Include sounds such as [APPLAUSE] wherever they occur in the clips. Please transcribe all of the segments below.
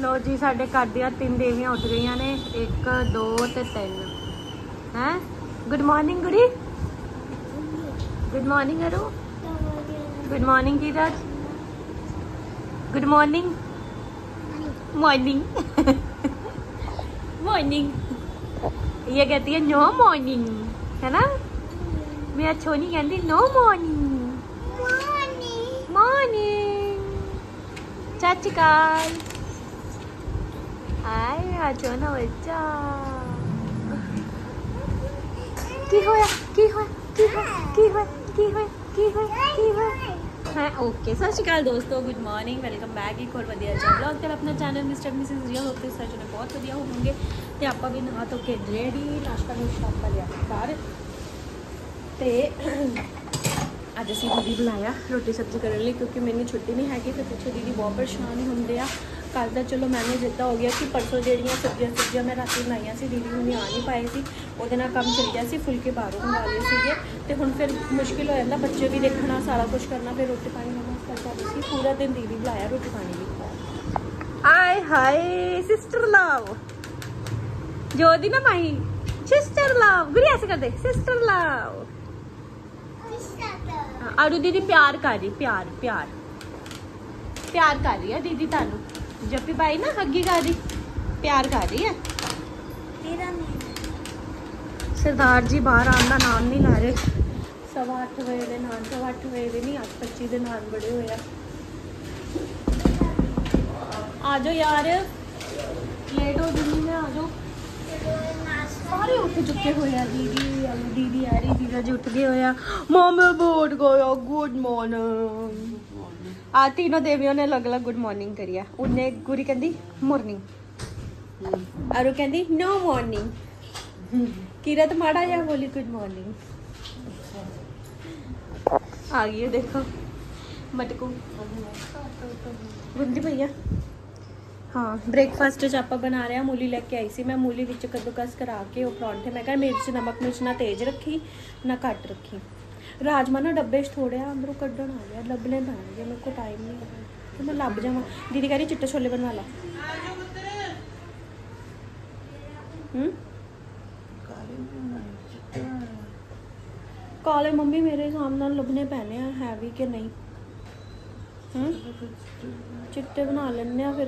ਲੋ ਜੀ ਸਾਡੇ ਘਰ ਦੀਆਂ ਤਿੰਨ ਦੇਵੀਆਂ ਉੱਠ ਗਈਆਂ ਨੇ 1 2 ਤੇ 3 ਹੈ good morning Gudi good morning Aru good morning Dheeraj good morning morning morning ये कहती है नो मॉर्निंग है ना मेरा छोनी कहती नो मॉर्निंग मॉर्निंग चाची काल ਬਹੁਤ ਵਧੀਆ ਹੋਵੋਗੇ ਤੇ ਆਪਾਂ ਵੀ ਨਹਾ ਧੋ ਕੇ ਰੈਡੀ ਨਾਸ਼ਤਾ ਨੂੰ ਕਰ ਅੱਜ ਅਸੀਂ ਦੀਦੀ ਬੁਲਾਇਆ ਰੋਟੀ ਸਬਜ਼ੀ ਕਰਨ ਲਈ ਕਿਉਂਕਿ ਮੈਨੂੰ ਛੁੱਟੀ ਨਹੀਂ ਹੈਗੀ, ਤੇ ਪਿੱਛੇ ਦੀਦੀ ਬਹੁਤ ਪਰੇਸ਼ਾਨ ਹੁੰਦੇ ਆ। ਕੱਲ ਦਾ ਚਲੋ ਮੈਨੇਜ ਦਿੱਤਾ ਹੋ ਗਿਆ ਕਿ ਪਰਸੋਂ ਜਿਹੜੀਆਂ ਸਬਜ਼ੀਆਂ ਸਬਜ਼ੀਆਂ ਮੈਂ ਰਾਤੀ ਬਣਾਈਆਂ ਸੀ ਦੀਦੀ ਹੁਣੀ ਆ ਨਹੀਂ ਪਾਏ ਸੀ ਉਹਦੇ ਨਾਲ ਕੰਮ ਚੱਲ ਗਿਆ ਸੀ ਫੁਲਕੇ ਬਾਹਰੋਂ ਮੰਗਾ ਲਏ ਸੀਗੇ ਤੇ ਹੁਣ ਫਿਰ ਮੁਸ਼ਕਿਲ ਹੋ ਜਾਂਦਾ ਬੱਚੇ ਵੀ ਦੇਖਣਾ ਸਾਰਾ ਕੁਝ ਕਰਨਾ ਫਿਰ ਰੋਟੀ ਪਾਣੀ ਮੰਮਾ ਕਰਦਾ ਸੀ ਪੂਰਾ ਦਿਨ ਦੀਦੀ ਬੁਲਾਇਆ ਰੋਟੀ ਪਾਣੀ ਵੀ ਆਏ ਹਾਏ ਸਿਸਟਰ ਲਵ ਜੋਦੀ ਨਾ ਮਾਈ ਸਿਸਟਰ ਲਵ ਗੁਰੀ ਐਸੇ ਕਰਦੇ ਸਿਸਟਰ ਲਵ ਆਰੂ ਦੀਦੀ ਪਿਆਰ ਕਰ ਰਹੀ ਪਿਆਰ ਪਿਆਰ। ਪਿਆਰ ਕਰ ਰਹੀ ਹੈ ਦੀਦੀ ਤੁਹਾਨੂੰ। ਜੱਪੀ ਬਾਈ ਨਾ ਹੱਗੀ ਕਰ ਰਹੀ ਪਿਆਰ ਕਰ ਰਹੀ ਹੈ ਸਰਦਾਰ ਜੀ ਬਾਹਰ ਆਉਣ ਦਾ ਨਾਮ ਨਹੀਂ ਲੈ ਰਹੇ। ਸਵਾ ਅੱਠ ਵਜੇ ਦੇ ਨਾਲ ਸਵਾ ਅੱਠ ਵਜੇ ਦੇ ਨਹੀਂ 8:25 ਦੇ ਨਾਲ ਬੜੇ ਹੋਏ ਆ। ਆ ਜਾਓ ਯਾਰ। ਲੇਟ ਹੋ ਜੂਗੀ ਮੈਂ ਆ ਜਾਓ ਸਾਰੇ ਉੱਠ ਚੁੱਕੇ ਹੋਏ ਆ ਦੀਦੀ ਆ ਦੀਦੀ ਆ ਰਹੀ ਦੀਦਾ ਜੀ ਉੱਠ ਗਏ ਹੋਏ ਆ। ਮਮੇ ਬੋਟ ਗਿਆ ਗੁੱਡ ਮਾਰਨਿੰਗ ਆ तीनों ਦੇਵੀਆਂ ਨੇ ਅਲੱਗ ਅਲੱਗ ਗੁੱਡ ਮਾਰਨਿੰਗ ਕਰੀ ਆ। ਉਹਨੇ ਗੁਰੀ ਕਹਿੰਦੀ ਮਾਰਨਿੰਗ ਅਰੂ ਕਹਿੰਦੀ ਨੋ ਮਾਰਨਿੰਗ ਕਿਰਤ ਮਾੜਾ ਜਾਂ ਬੋਲੀ ਗੁੱਡ ਮਾਰਨਿੰਗ ਆ ਗਈ ਦੇਖੋ। ਮਟਕੂ। ਗੁੰਦੀ ਭਈਆ। ਹਾਂ ਬ੍ਰੇਕਫਾਸਟ 'ਚ ਆਪਾਂ ਬਣਾ ਰਹੇ ਆ, ਮੂਲੀ ਲੈ ਕੇ ਆਈ ਸੀ। ਮੈਂ ਮੂਲੀ ਵਿੱਚ ਕੱਦੂਕਸ ਕਰਾ ਕੇ ਉਹ ਪਰੌਂਠੇ, ਮੈਂ ਕਿਹਾ ਚ ਨਮਕ ਮਿਰਚ ਨਾ ਤੇਜ਼ ਰੱਖੀ, ਨਾ ਘੱਟ ਰੱਖੀ। ਰਾਜਮਾ ਨਾ ਡੱਬੇ 'ਚ ਥੋੜਿਆ ਅੰਦਰੋਂ ਕੱਢਣ ਆ ਗਿਆ, ਲੱਭਣੇ ਪੈਣਗੇ, ਮੇਰੇ ਕੋਲ ਟਾਈਮ ਨਹੀਂ ਹੈ ਤੇ ਮੈਂ ਲੱਭ ਜਾਵਾਂ। ਦੀਦੀ ਕਹਿੰਦੀ ਚਿੱਟੇ ਛੋਲੇ ਬਣਵਾ ਲਾ। ਹੂੰ? ਕਾਲੇ ਮੰਮੀ ਮੇਰੇ ਹਿਸਾਬ ਨਾਲ ਲੱਭਣੇ ਪੈਣੇ ਆ, ਹੈਵੀ ਕਿ ਨਹੀਂ? ਹੂੰ? ਚਿੱਟੇ ਬਣਾ ਲੈਣੇ ਆ ਫਿਰ।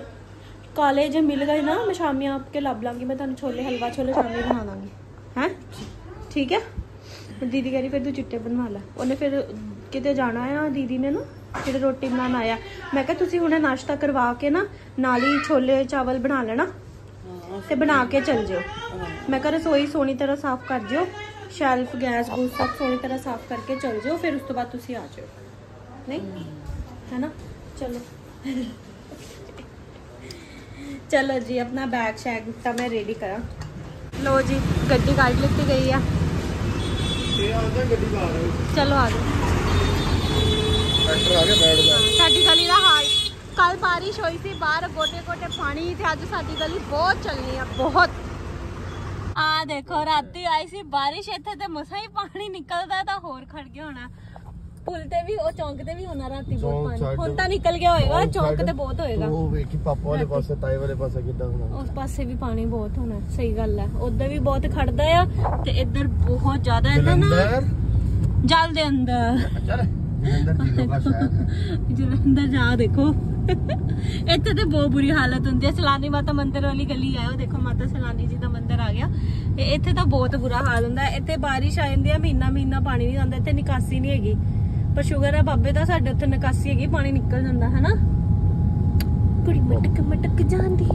ਕਾਲੇ ਜੇ ਮਿਲ ਗਏ ਨਾ, ਮੈਂ ਸ਼ਾਮੀ ਆਪ ਕੇ ਲੱਭ ਲਾਂਗੀ, ਮੈਂ ਤੁਹਾਨੂੰ ਛੋਲੇ, ਹਲਵਾ ਛੋਲੇ ਸ਼ਾਮੀ ਬਣਾ ਦਾਂਗੀ। ਹੈ? ਠੀਕ ਹੈ? ਦੀਦੀ ਕਹਿੰਦੀ ਫਿਰ ਤੂੰ ਚਿੱਟੇ ਬਣਵਾ ਲੈ। ਉਹਨੇ ਫਿਰ ਕਿਤੇ ਜਾਣਾ ਆ ਦੀਦੀ ਨੇ ਨਾ ਫਿਰ ਰੋਟੀ ਬਣਾਉਣ ਆਇਆ। ਮੈਂ ਕਿਹਾ ਤੁਸੀਂ ਹੁਣੇ ਨਾਸ਼ਤਾ ਕਰਵਾ ਕੇ ਨਾ ਨਾਲ ਹੀ ਛੋਲੇ ਚਾਵਲ ਬਣਾ ਲੈਣਾ ਤੇ ਬਣਾ ਕੇ ਚੱਲ ਜਿਓ। ਮੈਂ ਕਿਹਾ ਰਸੋਈ ਸੋਹਣੀ ਤਰ੍ਹਾਂ ਸਾਫ਼ ਕਰ ਜਿਓ, ਸ਼ੈਲਫ, ਗੈਸ, ਗੂਸ ਸਭ ਸੋਹਣੀ ਤਰ੍ਹਾਂ ਸਾਫ਼ ਕਰਕੇ ਚੱਲ ਜਿਓ, ਫਿਰ ਉਸ ਤੋਂ ਬਾਅਦ ਤੁਸੀਂ ਆ ਜਿਓ। ਨਹੀਂ? ਹੈਨਾ? ਚਲੋ। ਚਲੋ ਜੀ, ਆਪਣਾ ਬੈਗ ਸ਼ੈਗ ਤਾਂ ਮੈਂ ਰੈਡੀ ਕਰਾਂ। ਲੋ ਜੀ, ਗੱਡੀ ਕੱਢ ਲਿੱਤੀ ਗਈ ਆ ਇਹ ਆ ਗਿਆ ਗੱਡੀ ਬਾਹਰ ਆ ਗਈ। ਚਲੋ ਆ ਜਾਓ। ਟਰੈਕਟਰ ਆ ਗਿਆ ਬੈਠ ਜਾ। ਸਾਡੀ ਗਲੀ ਦਾ ਹਾਲ। ਕੱਲ ਬਾਰਿਸ਼ ਹੋਈ ਸੀ ਬਾਹਰ ਗੋਟੇ ਗੋਟੇ ਪਾਣੀ ਤੇ ਅੱਜ ਸਾਡੀ ਗਲੀ ਬਹੁਤ ਚੱਲਣੀ ਆ ਬਹੁਤ। ਆ ਦੇਖੋ ਰਾਤੀ ਆਈ ਸੀ ਬਾਰਿਸ਼ ਇੱਥੇ ਤੇ ਮਸਾਂ ਹੀ ਪਾਣੀ ਨਿਕਲਦਾ ਤਾਂ ਹੋਰ ਖੜ ਗਿਆ ਹੋਣਾ। ਪੁਲ ਤੇ ਵੀ ਉਹ ਚੌਂਕ ਤੇ ਵੀ ਹੋਣਾ ਰਾਤੀ ਬਹੁਤ ਚੌਂਕ ਪਾਣੀ। ਹੁਣ ਤਾਂ ਨਿਕਲ ਗਿਆ ਹੋਏਗਾ ਚੌਂਕ ਤੇ ਬਹੁਤ ਹੋਏਗਾ। ਉਹ ਵੇਖੀ ਪਾਪਾ ਵਾਲੇ ਪਾਸੇ ਤਾਏ ਵਾਲੇ ਪਾਸੇ ਕਿੱਦਾਂ ਹੋਣਾ। ਉਸ ਪਾਸੇ ਵੀ ਪਾਣੀ ਬਹੁਤ ਹੋਣਾ ਸਹੀ ਗੱਲ ਹੈ। ਉਧਰ ਵੀ ਬਹੁਤ ਖੜਦਾ ਆ ਤੇ ਇੱਧਰ ਬਹੁਤ ਜ਼ਿਆਦਾ ਇੱਧਰ ਨਾ। ਜਲੰਧਰ? ਜਲ ਦੇ ਅੰਦਰ। ਚੱਲ। ਜਲੰਧਰ ਦਾ ਸ਼ਹਿਰ ਜਲੰਧਰ ਜਾ ਦੇਖੋ। ਇੱਥੇ ਤੇ ਬਹੁਤ ਬੁਰੀ ਹਾਲਤ ਹੁੰਦੀ ਹੈ। ਸਲਾਨੀ ਮਾਤਾ ਮੰਦਿਰ ਵਾਲੀ ਗਲੀ ਉਹ ਦੇਖੋ ਮਾਤਾ ਸਲਾਨੀ ਜੀ ਦਾ ਮੰਦਿਰ ਆ ਗਿਆ। ਇਹ ਇੱਥੇ ਤਾਂ ਬਹੁਤ ਬੁਰਾ ਹਾਲ ਹੁੰਦਾ ਹੈ। ਇੱਥੇ ਬਾਰਿਸ਼ ਆ ਜਾਂਦੀ ਹੈ ਮਹੀਨਾ ਮਹੀਨਾ ਪਾਣੀ ਨਹੀਂ ਆਉਂਦਾ ਇੱਥੇ ਨਿਕਾਸੀ ਨਹੀਂ ਹੈਗੀ। ਪਰ ਸ਼ੁਗਰ ਆ ਬਾਬੇ ਦਾ, ਸਾਡੇ ਉੱਥੇ ਨਿਕਾਸੀ ਹੈਗੀ, ਪਾਣੀ ਨਿਕਲ ਜਾਂਦਾ ਹੈ ਨਾ ਕੁੜੀ ਮਟਕ ਮਟਕ ਜਾਂਦੀ।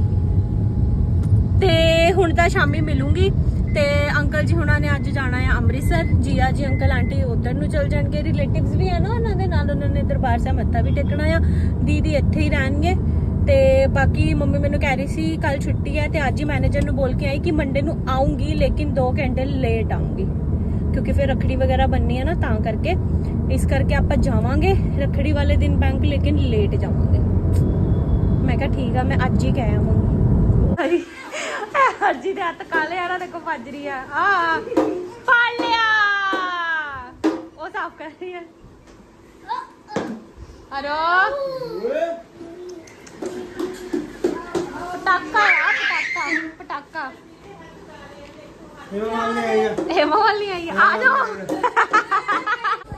ਤੇ ਹੁਣ ਤਾਂ ਸ਼ਾਮੀ ਮਿਲੂੰਗੀ। ਤੇ ਅੰਕਲ ਜੀ ਹੁਣਾਂ ਨੇ ਅੱਜ ਜਾਣਾ ਹੈ ਅੰਮ੍ਰਿਤਸਰ। ਜੀਆ ਜੀ, ਅੰਕਲ, ਆਂਟੀ ਉਧਰ ਨੂੰ ਚਲ ਜਾਣਗੇ। ਰਿਲੇਟਿਵਸ ਵੀ ਹੈ ਨਾ ਉਹਨਾਂ ਦੇ ਨਾਲ, ਉਹਨਾਂ ਨੇ ਦਰਬਾਰ ਸਾਹਿਬ ਮੱਥਾ ਵੀ ਟੇਕਣਾ ਆ। ਦੀਦੀ ਇੱਥੇ ਹੀ ਰਹਿਣਗੇ। ਤੇ ਬਾਕੀ ਮੰਮੀ ਮੈਨੂੰ ਕਹਿ ਰਹੀ ਸੀ ਕੱਲ ਛੁੱਟੀ ਹੈ ਤੇ ਅੱਜ ਹੀ ਮੈਨੇਜਰ ਨੂੰ ਬੋਲ ਕੇ ਆਈ ਕਿ ਮੰਡੇ ਨੂੰ ਆਉਂਗੀ ਲੇਕਿਨ 2 ਘੰਟੇ ਲੇਟ ਆਉਂਗੀ ਕਿਉਂਕਿ ਫਿਰ ਰਖੜੀ ਵਗੈਰਾ ਬੰਨੀ ਹੈ ਨਾ ਤਾਂ ਕਰਕੇ ਇਸ ਕਰਕੇ ਆਪਾਂ ਜਾਵਾਂਗੇ ਰਖੜੀ ਵਾਲੇ ਦਿਨ ਬੈਂਕ ਲੇਕਿਨ ਲੇਟ ਜਾਵਾਂਗੇ ਮੈਂ ਕਿਹਾ ਠੀਕ ਆ ਮੈਂ ਅੱਜ ਹੀ ਕਹਿ ਆਵਾਂਗੀ ਹਰੀ ਹਰਜੀ ਦੇ ਹੱਥ ਕਾਲੇ ਆੜਾ ਦੇਖੋ ਭੱਜ ਰਹੀ ਆ ਆ ਫੜ ਲਿਆ ਉਹ ਸਾਫ਼ ਕਰ ਰਹੀ ਹੈ ਹਰੋ ਪਟਾਕਾ ਆ ਪਟਾਕਾ ਪਟਾਕਾ ਇਹ ਮਾਲ ਨਹੀਂ ਆਈ ਹੇਮਾ ਵਾਲੀ ਆਈ ਆ ਆ ਜਾਓ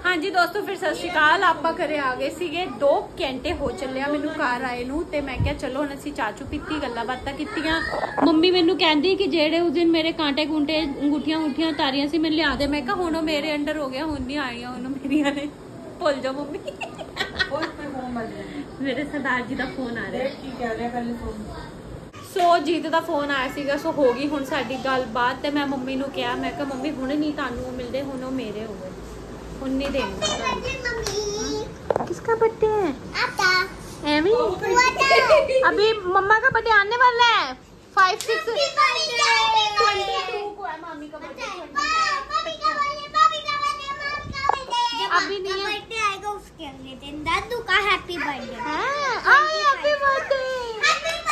ਹਾਂਜੀ ਦੋਸਤੋ ਫਿਰ ਸਤਿ ਸ਼੍ਰੀ ਅਕਾਲ ਆਪਾਂ ਘਰੇ ਆ ਗਏ ਸੀਗੇ 2 ਘੰਟੇ ਹੋ ਚੱਲਿਆ ਮੈਨੂੰ ਘਰ ਆਏ ਨੂੰ ਤੇ ਮੈਂ ਕਿਹਾ ਚਲੋ ਹੁਣ ਅਸੀਂ ਚਾਚੂ ਪੀਤੀ ਗੱਲਾਂ ਬਾਤਾਂ ਕੀਤੀਆਂ ਮੰਮੀ ਮੈਨੂੰ ਕਹਿੰਦੀ ਕਿ ਜਿਹੜੇ ਉਸ ਦਿਨ ਮੇਰੇ ਕਾਂਟੇ ਗੁੰਟੇ ਅੰਗੂਠੀਆਂ ਅੰਗੂਠੀਆਂ ਤਾਰੀਆਂ ਸੀ ਮੈਨੂੰ ਲਿਆ ਦੇ ਮੈਂ ਕਿਹਾ ਹੁਣ ਉਹ ਮੇਰੇ ਅੰਡਰ ਹੋ ਗਿਆ ਹੁਣ ਨਹੀਂ ਆਈਆਂ ਹੁਣ ਉਹ ਮੇਰੀਆਂ ਨੇ ਭੁੱਲ ਜਾਓ ਮੰਮੀ ਮੇਰੇ ਸਰਦਾਰ ਜੀ ਦਾ ਫੋਨ ਆ ਰਿਹਾ ਸੋ ਜੀਤ ਦਾ ਫੋਨ ਆਇਆ ਸੀਗਾ ਸੋ ਹੋ ਗਈ ਹੁਣ ਸਾਡੀ ਗੱਲਬਾਤ ਤੇ ਮੈਂ ਮੰਮੀ ਨੂੰ ਕਿਹਾ ਮੈਂ ਕਿਹਾ ਮੰਮੀ ਹੁਣ ਨਹੀਂ ਤੁਹਾਨੂੰ ਉਹ ਮਿਲਦੇ ਹੁਣ ਉਹ ਮੇਰੇ ਹੋ ਗਏ ਹੁਣ ਨਹੀਂ ਦੇਣਗੇ ਤੁਹਾਨੂੰ किसका बर्थडे है एमी अभी मम्मा का बर्थडे आने वाला है फाइव सिक्स ट्वेंटी टू को है मामी का बर्थडे अभी नहीं है बर्थडे आएगा उसके अगले दिन दादू का हैप्पी बर्थडे हैप्पी बर्थडे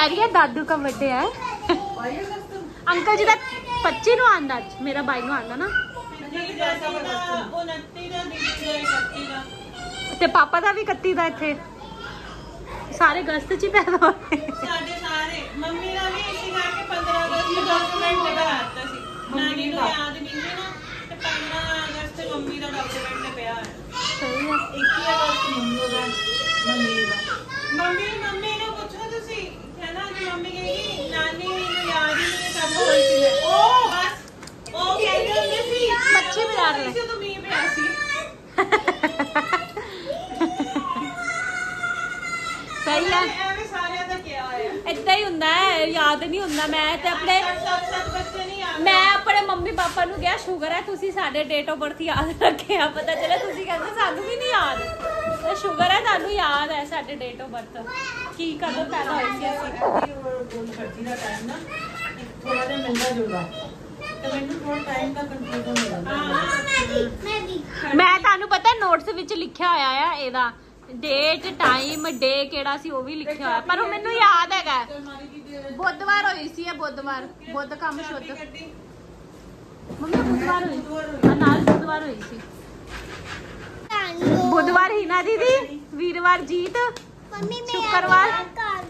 ਕਹਿ ਰਹੀ ਹੈ ਦਾਦੂ ਦਾ ਬਰਥਡੇ ਹੈ। ਅੰਕਲ ਜੀ ਦਾ 25 ਨੂੰ ਆਂਦਾ ਮੇਰਾ ਬਾਈ ਨੂੰ ਆਂਦਾ ਨਾ। ਤੇ ਪਾਪਾ ਦਾ ਵੀ 31 ਦਾ ਇੱਥੇ। ਸਾਰੇ ਅਗਸਤ ਚ ਹੀ ਪੈਦਾ ਹੋਏ ਸਾਡੇ ਸਾਰੇ। ਮੰਮੀ ਦਾ ਵੀ ਇਸੇ ਕਰਕੇ 15 ਅਗਸਤ ਨੂੰ ਡਾਕੂਮੈਂਟ ਲਗਾ ਦਿੱਤਾ ਸੀ। ਨਾਨੀ ਨੂੰ ਯਾਦ ਨਹੀਂ ਸੀ ਨਾ ਤੇ 15 ਅਗਸਤ ਮੰਮੀ ਦਾ ਡਾਕੂਮੈਂਟ ਪਿਆ ਹੈ। ਸਹੀ ਹੈ। 21 ਅਗਸਤ ਮੰਮੀ ਦਾ। ਮੰਮੀ ਦਾ ਮੰਮੀ ਮੰਮੀ ਨੂੰ ਕਿ ਮੰਮੀ ਕਹੇਗੀ ਨਾਨੀ ਨੂੰ ਯਾਦ ਹੀ ਨਹੀਂ ਕਦ ਹੋਈ ਸੀ ਮੈਂ। ਉਹ ਬਸ ਉਹ ਕਹਿੰਦੇ ਹੁੰਦੇ ਸੀ ਮੱਛੀ ਬਾਜ਼ਾਰ ਲੈ। ਜਦੋਂ ਮੀਂਹ ਪਿਆ ਸੀ। ਸਹੀ ਹੈ ਐਵੇਂ ਸਾਰਿਆਂ ਦਾ ਕਿਹਾ ਹੋਇਆ। ਏਦਾਂ ਹੀ ਹੁੰਦਾ ਹੈ ਯਾਦ ਨਹੀਂ ਹੁੰਦਾ। ਮੈਂ ਤੇ ਆਪਣੇ ਸੱਤ ਸੱਤ ਬੱਚੇ ਨਹੀਂ ਆਉਂਦੇ ਮੈਂ ਆਪਣੇ ਮੰਮੀ ਪਾਪਾ ਨੂੰ ਕਿਹਾ ਸ਼ੂਗਰ ਹੈ ਤੁਸੀਂ ਸਾਡੇ ਡੇਟ ਆਫ ਬਰਥ ਯਾਦ ਰੱਖਿਆ ਪਤਾ ਚੱਲਿਆ ਤੁਸੀਂ ਕਹਿੰਦੇ ਸਾਨੂੰ ਵੀ ਨਹੀਂ ਯਾਦ। ਤੇ ਸ਼ੂਗਰ ਹੈ ਤੁਹਾਨੂੰ ਯਾਦ ਹੈ ਸਾਡੇ ਡੇਟ ਆਫ ਬਰਥ ਕੀ ਕਦੋਂ ਪੈਦਾ ਹੋਈ ਸੀ ਅਸੀਂ? ਮੈਂ ਤੁਹਾਨੂੰ ਪਤਾ ਨੋਟਸ ਵਿੱਚ ਲਿਖਿਆ ਹੋਇਆ ਆ ਇਹਦਾ। ਡੇਟ ਟਾਈਮ ਡੇ ਕਿਹੜਾ ਸੀ ਉਹ ਵੀ ਲਿਖਿਆ ਹੋਇਆ। ਪਰ ਉਹ ਮੈਨੂੰ ਯਾਦ ਹੈਗਾ। ਬੁੱਧਵਾਰ ਹੋਈ ਸੀ ਇਹ ਬੁੱਧਵਾਰ। ਬੁੱਧ ਕੰਮ ਸ਼ੁੱਧ। ਮੰਮੀ ਬੁੱਧਵਾਰ ਹੋਈ। ਨਾਲ ਬੁੱਧਵਾਰ ਹੋਈ ਸੀ। ਬੁੱਧਵਾਰ ਹੀ ਨਾ ਦੀਦੀ। ਵੀਰਵਾਰ ਜੀਤ। ਮੰਮੀ ਮੈਂ ਸ਼ੁੱਕਰਵਾਰ।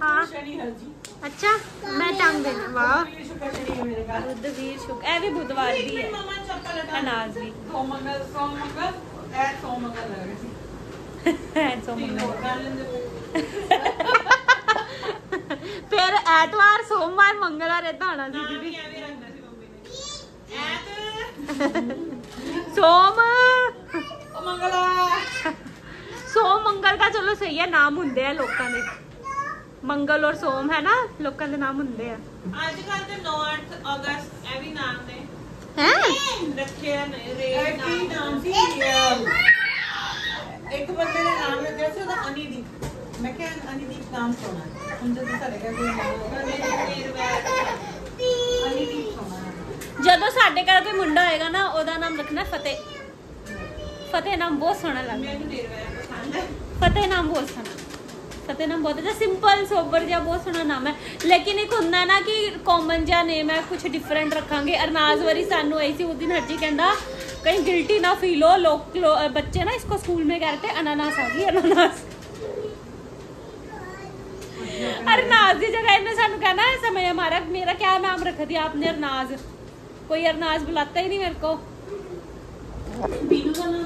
ਹਾਂ। ਸ਼ਨੀ ਹਰਜੀ ਜੀ ਅੱਛਾ ਮੈਂ ਟੰਗ ਦੇਣਾ ਵਾਹ ਇਹ ਸ਼ੁਕਰ ਸ਼ਨੀ ਹੈ ਮੇਰੇ ਘਰ ਬੁੱਧ ਵੀਰ ਸ਼ੁਕ ਇਹ ਵੀ ਬੁੱਧਵਾਰ ਦੀ ਹੈ ਮਮਾ ਚੱਪਲ ਲਗਾ ਅਨਾਜ ਵੀ ਸੋ ਮੰਗਲ ਸੋ ਮੰਗਲ ਐ ਸੋ ਮੰਗਲ ਲੱਗ ਰਹੀ ਸੀ ਐਸੋ ਮੰਗਲ ਕਰ ਲੈਂਦੇ ਫਿਰ ਐਤਵਾਰ ਸੋਮਵਾਰ ਮੰਗਲਵਾਰ ਏਦਾਂ ਹੋਣਾ ਸੀ ਨਾਮ ਦੀਦੀ ਵੀ ਐਵੇਂ ਰੱਖਣਾ ਸੀ ਮੰਮੀ ਨੇ ਐਤ ਸੋਮ ਉਹ ਮੰਗਲਾ ਸੋਮ ਮੰਗਲ ਦਾ ਚਲੋ ਸਹੀ ਹੈ ਨਾਮ ਹੁੰਦੇ ਆ ਲੋਕਾਂ ਦੇ ਮੰਗਲ ਔਰ ਸੋਮ ਹੈ ਨਾ ਲੋਕਾਂ ਦੇ ਨਾਮ ਹੁੰਦੇ ਆ। ਅੱਜ ਕੱਲ ਤੇ 9 ਅਗਸਤ ਇਹ ਵੀ ਨਾਮ ਨੇ। ਹੈ? ਰੱਖਿਆ ਨੇ ਰੇ ਨਾਮ। ਨਾਮ ਸੀ? ਇੱਕ ਬੰਦੇ ਨੇ ਨਾਮ ਰੱਖਿਆ ਸੀ ਉਹਦਾ ਅਨੀਦੀਪ। ਮੈਂ ਕਿਹਾ ਅਨੀਦੀਪ ਨਾਮ ਸੋਣਾ ਹੁਣ ਜਦੋਂ ਸਾਡੇ ਘਰ ਕੋਈ ਨਾਮ ਹੋਗਾ ਅਨੀਦੀਪ ਸੋਣਾ ਜਦੋਂ ਸਾਡੇ ਘਰ ਕੋਈ ਮੁੰਡਾ ਹੋਏਗਾ ਨਾ ਉਹਦਾ ਨਾਮ ਰੱਖਣਾ ਫਤਿਹ। ਫਤਿਹ ਨਾਮ ਬਹੁਤ ਸੋਹਣਾ ਲੱਗਦਾ। ਮੈਨੂੰ ਨਿਰਵੈਰ ਪਸੰਦ ਹੈ। ਫਤਿਹ ਨਾਮ ਬਹੁਤ ਸੋਹਣਾ। ਫਤਿਹ ਨਾਮ ਬਹੁਤ ਜਿਹਾ ਸਿੰਪਲ ਸੋਬਰ ਜਿਹਾ ਬਹੁਤ ਸੋਹਣਾ ਨਾਮ ਹੈ ਲੇਕਿਨ ਇੱਕ ਹੁੰਦਾ ਨਾ ਕਿ ਕਾਮਨ ਜਿਹਾ ਨੇਮ ਹੈ ਕੁਝ ਡਿਫਰੈਂਟ ਰੱਖਾਂਗੇ ਅਰਨਾਜ਼ ਵਾਰੀ ਸਾਨੂੰ ਆਈ ਸੀ ਉਸ ਦਿਨ ਹਰਜੀ ਕਹਿੰਦਾ कहीं गिल्टी ना फील हो लोग लो, बच्चे ना इसको स्कूल में कहते हैं अनानास आ गई अनानास अरनाज की जगह इन्हें सानू कहना है समय हमारा मेरा क्या नाम रख दिया आपने अरनाज कोई अरनाज बुलाता ही नहीं मेरे को ਬੀਨੂ ਦਾ ਨਾਮ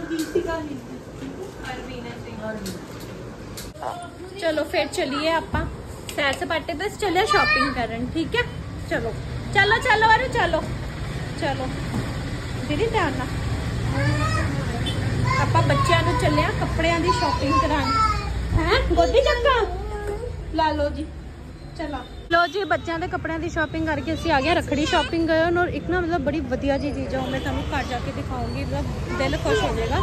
ਚਲੋ, ਫਿਰ ਚਲੀਏ ਆਪਾਂ। ਸੈਰ ਸਪਾਟੇ ਤੇ ਚੱਲੇ ਸ਼ਾਪਿੰਗ ਕਰਨ, ਠੀਕ ਹੈ? ਚਲੋ। ਚਲੋ ਚਲੋ ਅਰੇ ਚਲੋ। ਚਲੋ। ਦੀਦੀ, ਧਿਆਨ ਨਾਲ। ਆਪਾਂ ਬੱਚਿਆਂ ਨੂੰ ਚੱਲਿਆ ਕੱਪੜਿਆਂ ਦੀ ਸ਼ਾਪਿੰਗ ਕਰਾਉਣ। ਹੈ? ਗੋਦੀ ਚੱਕਾ। ਲਾ ਲਓ ਜੀ। ਚਲਾ। ਲੋ ਜੀ, ਬੱਚਿਆਂ ਦੇ ਕੱਪੜਿਆਂ ਦੀ ਸ਼ਾਪਿੰਗ ਕਰਕੇ ਅਸੀਂ ਆ ਗਏ ਰਖੜੀ ਸ਼ਾਪਿੰਗ ਗਏ ਔਰ ਇੱਕ ਨਾ ਮਤਲਬ ਬੜੀ ਵਧੀਆ ਜੀ ਚੀਜ਼ ਆ, ਉਹ ਮੈਂ ਤੁਹਾਨੂੰ ਘਰ ਜਾ ਕੇ ਦਿਖਾਉਂਗੀ। ਮਤਲਬ ਦਿਲ ਖੁਸ਼ ਹੋ ਜਾਏਗਾ।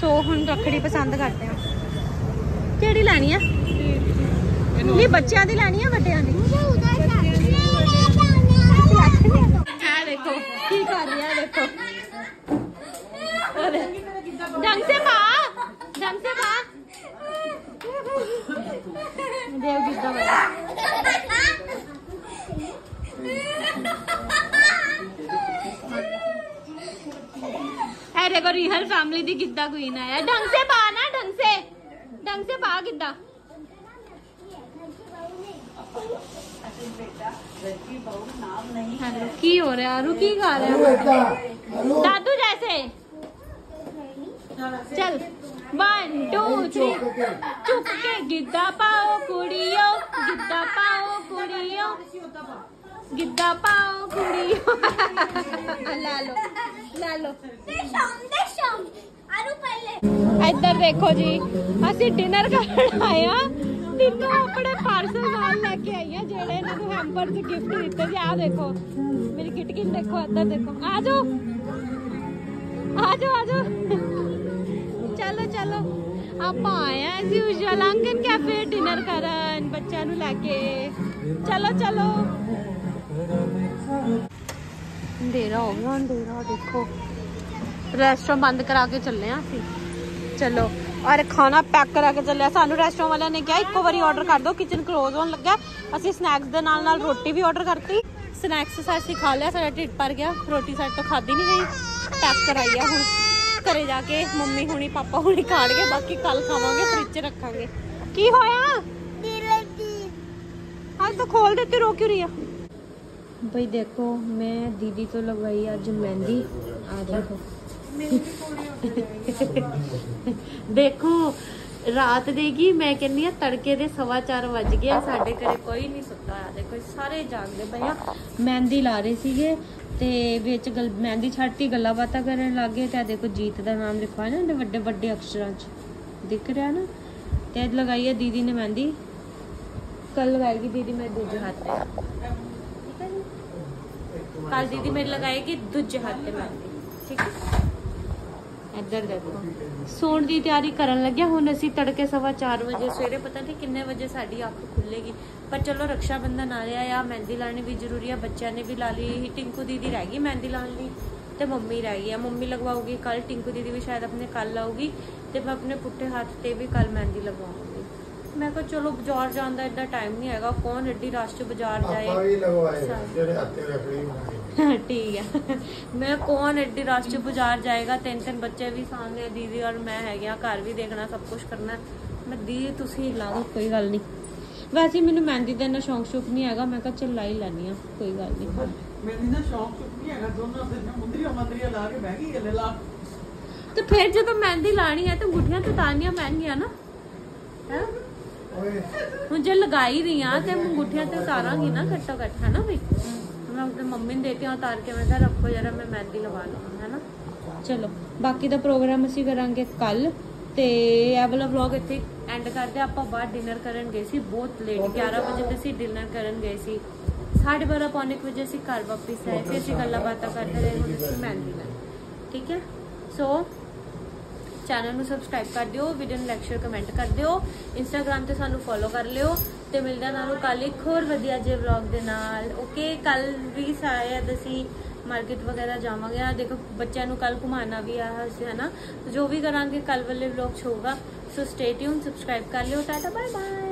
ਸੋ ਹੁਣ ਰਖੜੀ ਪਸੰਦ ਕਰਦੇ ਹਾਂ ਕਿਹੜੀ ਲੈਣੀ ਆ ਨਹੀਂ ਬੱਚਿਆਂ ਦੀ ਲੈਣੀ ਆ ਵੱਡਿਆਂ ਦੀ ਆ ਦੇਖੋ ਕੀ ਕਰ ਰਿਹਾ ਦੇਖੋ ਉਹਦੇ ढंग से पा ढंग से पा देव गीता वाला देखो real family the Giddha queen आया ढंग से पा ना ढंग से ढंग से पा गिद्दा हेलो की हो रहा है आरू की खा रहा है। दादू जैसे। चल वन टू थ्री चुप के गिद्दा पाओ कुड़ियो, गिद्दा पाओ कुड़ियो, गिद्दा पाओ कुड़ियो। [LAUGHS] ला लो ला लो। ਇੱਧਰ ਦੇਖੋ ਜੀ, ਅਸੀਂ ਡਿਨਰ ਕਰਨ ਆਏ ਤਿੰਨੋਂ ਆਪਣੇ ਪਾਰਸਲ ਨਾਲ ਲੈ ਕੇ ਆਈਆਂ, ਜਿਹੜੇ ਇਹਨਾਂ ਨੂੰ ਹੈਂਪਰ ਚ ਗਿਫਟ ਦਿੱਤੇ ਸੀ। ਆਹ ਦੇਖੋ, ਮੇਰੀ ਕਿਟਕਿਨ ਦੇਖੋ, ਇੱਧਰ ਦੇਖੋ। ਆ ਜਾਓ। ਆ ਜਾਓ ਆ ਜਾਓ। ਚਲੋ ਚਲੋ। ਆਪਾਂ ਆਏ ਆ ਅਸੀਂ ਉਜਲਾਂਗਨ ਕੈਫੇ ਡਿਨਰ ਕਰਨ, ਬੱਚਿਆਂ ਨੂੰ ਲੈ ਕੇ। ਚਲੋ ਚਲੋ। ਅੰਧੇਰਾ ਹੋ ਗਿਆ ਅੰਧੇਰਾ ਦੇਖੋ। ਰੈਸਟੋਰੈਂਟ ਬੰਦ ਕਰਾ ਕੇ ਚੱਲੇ ਆ ਅਸੀਂ ਚਲੋ ਔਰ ਖਾਣਾ ਪੈਕ ਕਰਾ ਕੇ ਚੱਲਿਆ ਸਾਨੂੰ ਰੈਸਟੋਰੈਂਟ ਵਾਲਿਆਂ ਨੇ ਕਿਹਾ ਇੱਕੋ ਵਾਰੀ ਆਰਡਰ ਕਰ ਦਿਓ ਕਿਚਨ ਕਲੋਜ਼ ਹੋਣ ਲੱਗਾ ਅਸੀਂ ਸਨੈਕਸ ਦੇ ਨਾਲ ਨਾਲ ਰੋਟੀ ਵੀ ਆਰਡਰ ਕਰਤੀ ਸਨੈਕਸ ਅਸੀਂ ਖਾ ਲਿਆ ਸਾਡਾ ਢਿੱਡ ਭਰ ਗਿਆ ਰੋਟੀ ਸਾਡੇ ਤੋਂ ਖਾਦੀ ਨਹੀਂ ਗਈ ਪੈਕ ਕਰਾਈ ਆ ਹੁਣ ਘਰੇ ਜਾ ਕੇ ਮੰਮੀ ਹੁਣੀ ਪਾਪਾ ਹੁਣੀ ਖਾਣਗੇ ਬਾਕੀ ਕੱਲ ਖਾਵਾਂਗੇ ਫ੍ਰਿਜ 'ਚ ਰੱਖਾਂਗੇ ਕੀ ਹੋਇਆ दिल की ਅੱਜ ਤਾਂ ਖੋਲ ਦਿੱਤੀ ਰੋ ਕਿਉਂ ਰਹੀ ਆ भाई देखो मैं दीदी तो लगवाई आज मेहंदी आ देखो ਦੇਖੋ, ਰਾਤ ਦੇਗੀ ਮੈਂ ਕਹਿੰਨੀ ਆ ਤੜਕੇ ਦੇ ਸਵਾ ਚਾਰ ਵੱਜ ਗਏ ਸਾਡੇ ਘਰੇ ਕੋਈ ਨਹੀਂ ਸੁੱਤਾ ਆ ਦੇਖੋ ਸਾਰੇ ਜਾਗਦੇ ਪਏ ਆ। ਮਹਿੰਦੀ ਲਾ ਰਹੇ ਸੀਗੇ ਤੇ ਵਿੱਚ ਗਲ, ਮਹਿੰਦੀ ਛੱਡਤੀ, ਗੱਲਾਂ ਬਾਤਾਂ ਕਰਨ ਲੱਗੇ ਤੇ ਦੇਖੋ, ਜੀਤ ਦਾ ਨਾਮ ਲਿਖਵਾ ਨਾ ਵੱਡੇ ਵੱਡੇ ਅਕਸ਼ਰਾਂ 'ਚ। ਦਿਖ ਰਿਹਾ ਨਾ? ਤੇ ਲਗਾਈ ਹੈ ਦੀਦੀ ਨੇ ਮਹਿੰਦੀ। ਕੱਲ ਲਗਾਏਗੀ ਦੀਦੀ ਮੇਰੇ ਦੂਜੇ ਹੱਥ ਤੇ। ਠੀਕ ਹੈ ਜੀ? ਕੱਲ ਦੀਦੀ ਮੇਰੇ ਲਗਾਏਗੀ ਦੂਜੇ ਹੱਥ ਤੇ ਮਹਿੰਦੀ। ਠੀਕ ਹੈ? ਇੱਧਰ ਦੇਖੋ। ਸੌਣ ਦੀ ਤਿਆਰੀ ਕਰਨ ਲੱਗਿਆ, ਹੁਣ ਅਸੀਂ ਤੜਕੇ ਸਵਾ 4 ਵਜੇ, ਸਵੇਰੇ ਪਤਾ ਨਹੀਂ ਕਿੰਨੇ ਵਜੇ ਸਾਡੀ ਅੱਖ ਖੁੱਲੇਗੀ। ਪਰ ਚਲੋ ਰਕਸ਼ਾ ਬੰਧਨ ਆ ਰਿਹਾ ਆ, ਮਹਿੰਦੀ ਲਾਣੀ ਵੀ ਜ਼ਰੂਰੀ ਆ, ਬੱਚਿਆਂ ਨੇ ਵੀ ਲਾ ਲਈ, ਟਿੰਕੂ ਦੀਦੀ ਰਹਿ ਗਈ ਮਹਿੰਦੀ ਲਾਉਣ ਲਈ ਤੇ ਮੰਮੀ ਰਹਿ ਗਈ ਆ। ਮੰਮੀ ਲਗਵਾਉਗੀ ਕੱਲ ਟਿੰਕੂ ਦੀਦੀ ਵੀ ਸ਼ਾਇਦ ਆਪਣੇ ਕੱਲ ਲਾਉਗੀ ਤੇ ਮੈਂ ਆਪਣੇ ਪੁੱਠੇ ਹੱਥ ਤੇ ਵੀ ਕੱਲ ਮਹਿੰਦੀ ਲਗਵਾਉਂਗੀ। ਮੈਂ ਕਿਹਾ ਚਲੋ ਬਾਜ਼ਾਰ ਜਾਣ ਦਾ ਏਦਾਂ ਟਾਈਮ ਨਹੀਂ ਹੈਗਾ ਕੌਣ ਏਡੀ ਰਸ਼ ਚ ਬਾਜ਼ਾਰ ਜਾਏ? ਆਪਾਂ ਵੀ ਲਗਵਾਏ। ਜਿਹੜੇ ਹੱਥੇ ਰਖੜੀ ਬਣਾਏ [LAUGHS] ਠੀਕ ਹੈ ਮੈਂ ਕੌਣ ਐਡੀ ਰਸ਼ ਚ ਬਾਜ਼ਾਰ ਜਾਏਗਾ? ਤਿੰਨ ਤਿੰਨ ਬੱਚੇ ਵੀ ਸਾਹਮਣੇ ਆ, ਦੀਦੀ ਔਰ ਮੈਂ ਹੈਗੇ ਆ ਘਰ ਵੀ ਦੇਖਣਾ ਸਭ ਕੁਝ ਕਰਨਾ। ਮੈਂ ਦੀ ਤੁਸੀਂ ਲਾਓ ਕੋਈ ਗੱਲ ਨਹੀਂ ਵੈਸੇ ਮੈਨੂੰ ਮਹਿੰਦੀ ਦਾ ਇੰਨਾ ਸ਼ੌਂਕ ਸ਼ੁਕ ਨਹੀਂ ਹੈਗਾ ਮੈਂ ਕਿਹਾ ਚੱਲ ਲਾ ਹੀ ਲੈਣੀ ਆ ਕੋਈ ਗੱਲ ਨਹੀਂ ਮੈਨੂੰ ਨਾ ਸ਼ੌਂਕ ਚੁੱਕ ਨਹੀਂ ਹੈਗਾ ਦੋਨੋਂ ਤੇ ਮੁੰਦਰੀਆਂ ਮੰਦਰੀਆਂ ਲਾ ਕੇ ਬਹਿ ਗਈ ਗੱਲੇ ਲਾ ਤੇ ਫਿਰ ਜਦੋਂ ਮਹਿੰਦੀ ਲਾਣੀ ਹੈ ਤਾਂ ਗੁੱਠੀਆਂ ਤਾਂ ਤਾਰਨੀਆਂ ਪੈਣਗੀਆਂ ਨਾ? ਹੈ? ਹੁਣ ਜੇ ਲਗਾਈ ਰਹੀ ਆ ਤੇ ਅੰਗੂਠੀਆਂ ਤੇ ਉਤਾਰਾਂਗੀ ਨਾ ਘੱਟੋ ਘੱਟ ਹੈ ਨਾ ਵੀ? ਮੈਂ ਆਪਣੇ ਮੰਮੀ ਨੂੰ ਦੇਤੀ ਉਤਾਰ ਕੇ ਮੈਂ ਕਿਹਾ ਰੱਖੋ ਜਰਾ ਮੈਂ ਮਹਿੰਦੀ ਲਵਾ ਲਵਾਂ ਹੈ ਨਾ ਚਲੋ ਬਾਕੀ ਦਾ ਪ੍ਰੋਗਰਾਮ ਅਸੀਂ ਕਰਾਂਗੇ ਕੱਲ ਤੇ ਇਹ ਵਾਲਾ ਵਲੌਗ ਇੱਥੇ ਐਂਡ ਕਰਦੇ। ਆਪਾਂ ਬਾਹਰ ਡਿਨਰ ਕਰਨ ਗਏ ਸੀ ਬਹੁਤ ਲੇਟ 11 ਵਜੇ ਤੇ ਅਸੀਂ ਡਿਨਰ ਕਰਨ ਗਏ ਸੀ। 12:30 ਪੌਣੇ ਕੁ ਵਜੇ ਅਸੀਂ ਘਰ ਵਾਪਸ ਆਏ ਫਿਰ ਅਸੀਂ ਗੱਲਾਂ ਬਾਤਾਂ ਕਰਦੇ ਰਹੇ ਹੁਣ ਅਸੀਂ ਮਹਿੰਦੀ ਲਾਈ ਠੀਕ ਹੈ? ਸੋ ਚੈਨਲ ਨੂੰ ਸਬਸਕ੍ਰਾਈਬ ਕਰ ਦਿਓ ਵੀਡੀਓ ਨੂੰ ਲਾਈਕ ਕਮੈਂਟ ਕਰ ਦਿਓ। ਇੰਸਟਾਗ੍ਰam ਤੇ ਸਾਨੂੰ ਫੋਲੋ ਕਰ ਲਿਓ ਤੇ ਮਿਲਦਾ ਤੁਹਾਨੂੰ ਕੱਲ ਇੱਕ ਹੋਰ ਵਧੀਆ ਜਿਹੇ ਵਲੌਗ ਦੇ ਨਾਲ। ਓਕੇ ਕੱਲ ਵੀ ਸ਼ਾਇਦ ਅਸੀਂ ਮਾਰਕੀਟ ਵਗੈਰਾ ਜਾਵਾਂਗੇ। ਆ ਦੇਖੋ, ਬੱਚਿਆਂ ਨੂੰ ਕੱਲ ਘੁਮਾਉਣਾ ਵੀ ਆ ਹੈ ਨਾ ਜੋ ਵੀ ਕਰਾਂਗੇ ਕੱਲ ਵਾਲੇ ਵਲੌਗ 'ਚ ਹੋਊਗਾ। ਸੋ ਸਟੇ ਟਿਊਨ ਸਬਸਕ੍ਰਾਈਬ ਕਰ ਲਿਓ। Tata bye bye